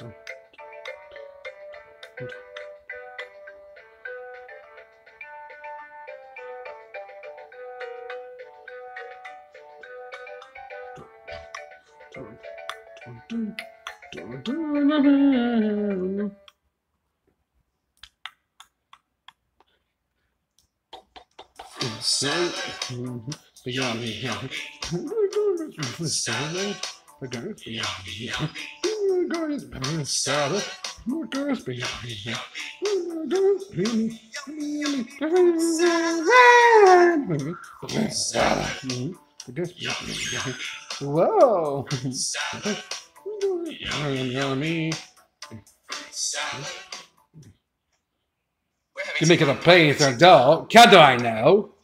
pattern Sand. Yummy, yummy. Sand. Again. Yummy, yummy. We're going beyond me, Sarah. We're going beyond me, yeah. Whoa! Having You make it a place or a dog. Can I know?